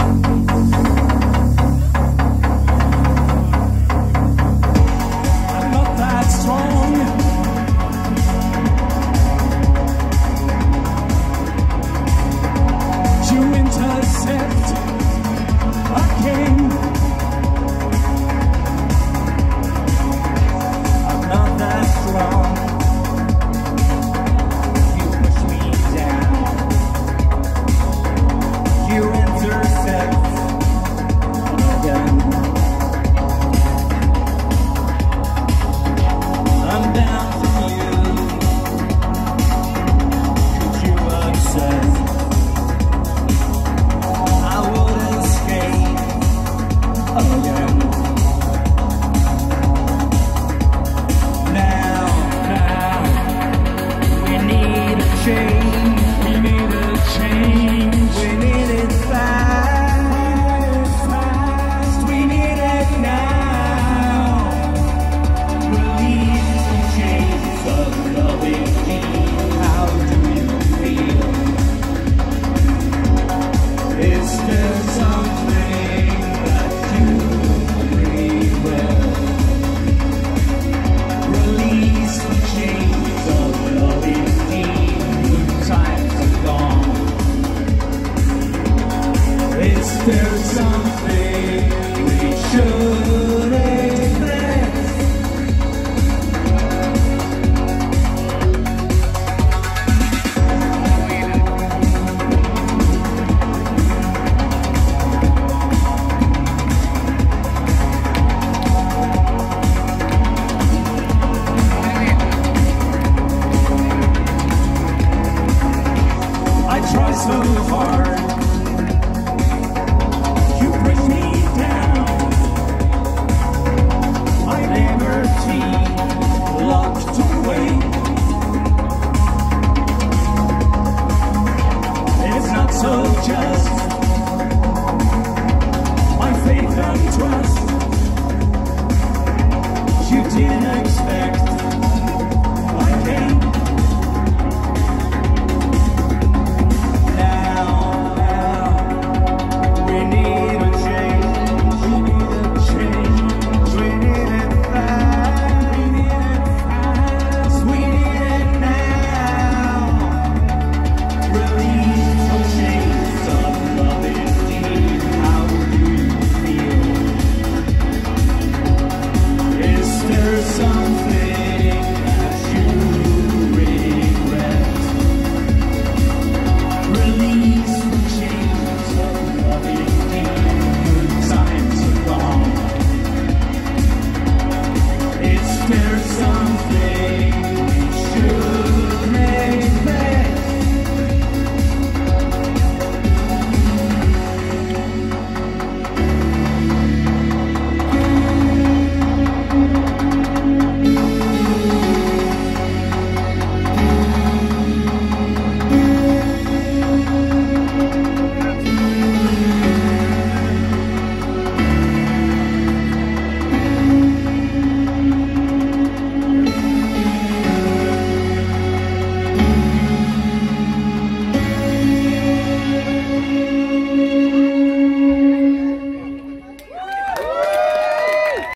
I'm there something we should? I try so name.